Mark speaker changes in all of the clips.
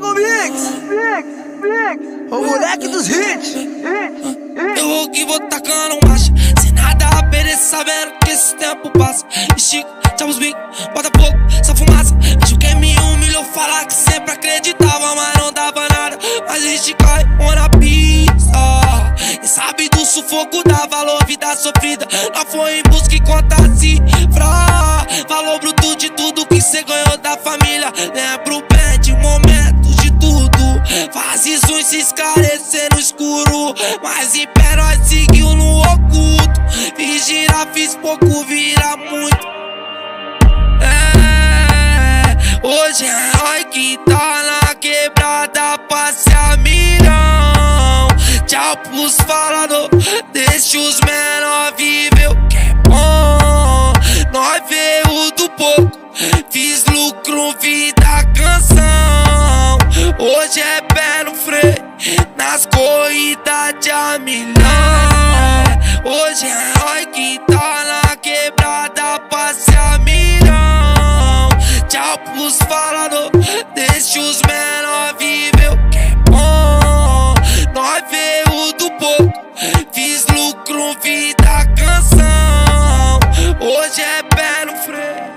Speaker 1: Thiago Mix, o moleque dos hits.
Speaker 2: Eu vou que vou tacando marcha, sem nada a perder, sabendo que esse tempo passa. Estico, tchau os bicos, bota pouco, só fumaça. Vejo quem me humilhou, falar que sempre acreditava, mas não dava nada. Mas a gente cai, na pista. E sabe do sufoco, dá valor, vida sofrida. Não foi em busca e conta cifra. Valor bruto de tudo que cê ganhou da família. Lembro Mas império seguiu no oculto. Fiz girar, fiz pouco, vira muito. É, hoje é nós que tá na quebrada, passe a milhão. Tchau pros falador, deixa os menor viver o que é bom. Nós veio do pouco, fiz lucro, vida, corridas de a milhão. Hoje é nós que tá na quebrada, passe a milhão. Tchau pros falador, deixa os menor viver o que é bom. Nós veio do pouco, fiz lucro, vida, canção. Hoje é pé no freio.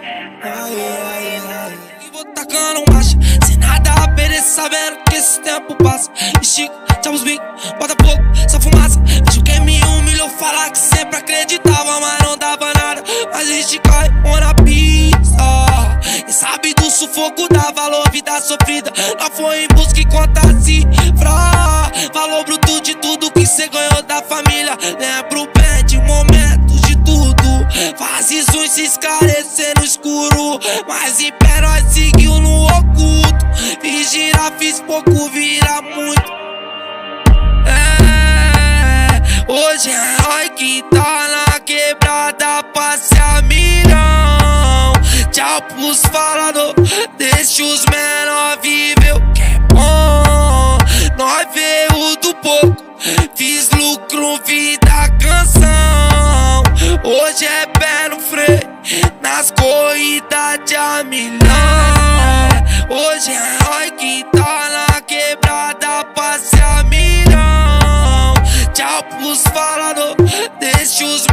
Speaker 2: E vou tacando marcha, sem nada a perder, sabendo que esse tempo passa. Estico, tchau os bicos, bota pouco, só fumaça. Vejo quem me humilhou, falar que sempre acreditava, mas não dava nada. Mas a gente cai, na pista. E sabe do sufoco, dá valor, vida sofrida. Não foi em busca e conta cifra. Valor bruto de tudo que cê ganhou da família. Lembro bem de momentos de tudo. Fazes uns se esclarecer no escuro. Mas império pouco, vira muito. É, hoje é nós que tá na quebrada, passe a milhão. Tchau pros falador, deixa os menor viver o que é bom. Nós veio do pouco, fiz lucro, vida, canção. Hoje é pé no freio, nas corridas de a milhão. Hoje é nós que tá na quebrada, passe a milhão. Tchau pros falando, deixa os